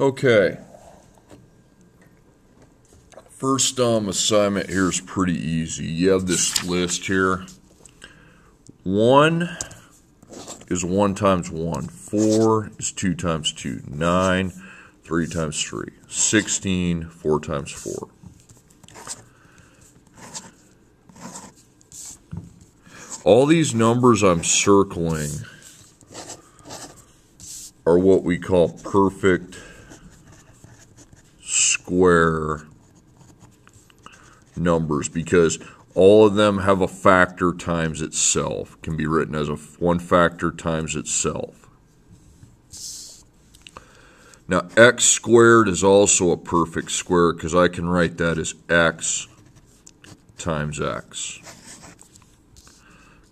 Okay. First um, assignment here is pretty easy. You have this list here. One is one times one. Four is two times two. Nine, three times three. Sixteen, four times four. All these numbers I'm circling are what we call perfect square numbers because all of them have a factor times itself. Can be written as a one factor times itself. Now x squared is also a perfect square because I can write that as x times x.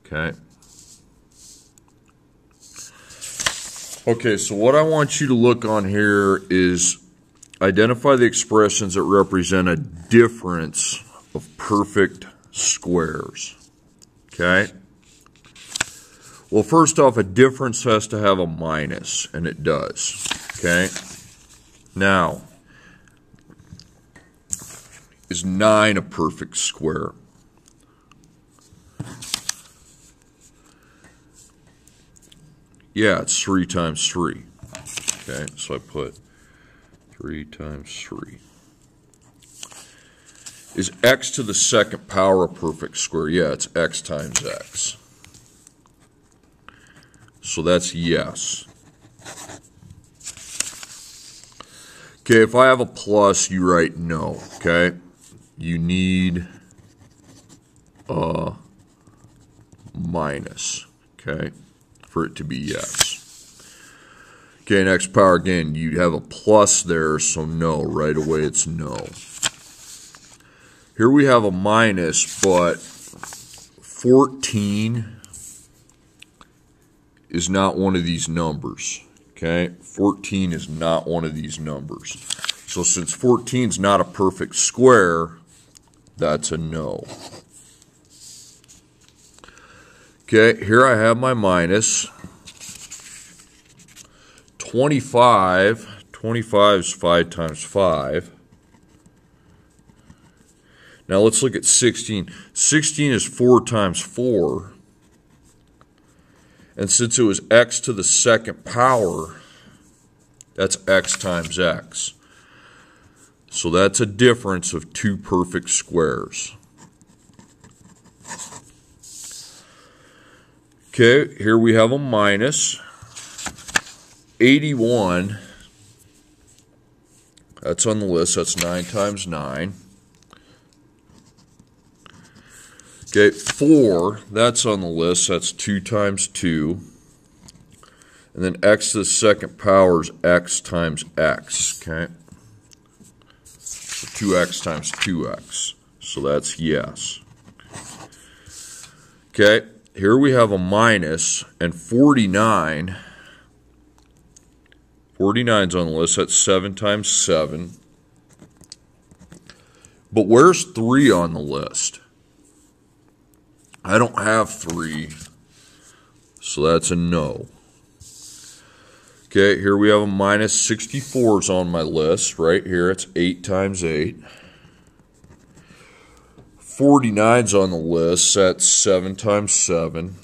Okay. Okay, so what I want you to look on here is identify the expressions that represent a difference of perfect squares. Okay? Well, first off, a difference has to have a minus, and it does. Okay? Now, is 9 a perfect square? Yeah, it's 3 times 3. Okay, so I put 3 times 3. Is x to the second power a perfect square? Yeah, it's x times x. So that's yes. Okay, if I have a plus, you write no, okay? You need a minus, okay, for it to be yes. Okay, next power again, you have a plus there, so no, right away it's no. Here we have a minus, but 14 is not one of these numbers. Okay, 14 is not one of these numbers. So since 14 is not a perfect square, that's a no. Okay, here I have my minus. 25, 25 is 5 times 5. Now let's look at 16. 16 is 4 times 4. And since it was x to the second power, that's x times x. So that's a difference of two perfect squares. Okay, here we have a minus. 81, that's on the list, that's 9 times 9. Okay, 4, that's on the list, that's 2 times 2. And then x to the second power is x times x, okay? So 2x times 2x, so that's yes. Okay, here we have a minus, and 49, 49's on the list, that's 7 times 7. But where's 3 on the list? I don't have 3, so that's a no. Okay, here we have a minus 64's on my list right here. It's 8 times 8. 49's on the list. That's 7 times 7.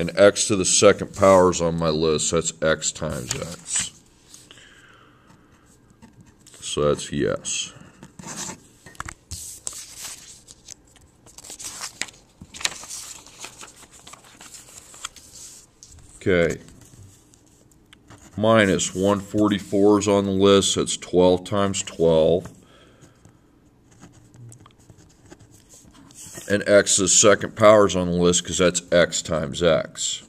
And x to the second power is on my list. That's x times x. So that's yes. Okay. Minus 144 is on the list. That's 12 times 12. And x's second power is on the list because that's x times x.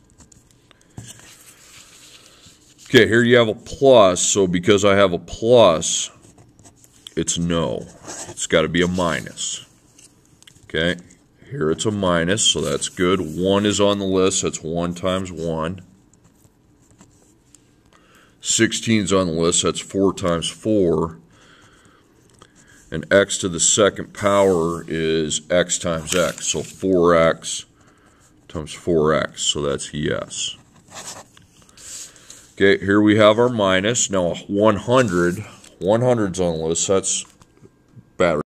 Okay, here you have a plus. So because I have a plus, it's no. It's got to be a minus. Okay. Here it's a minus, so that's good. 1 is on the list, that's 1 times 1. 16 is on the list, that's 4 times 4. And x to the second power is x times x, so 4x times 4x, so that's yes. Okay, here we have our minus. Now 100, 100's on the list. That's battery.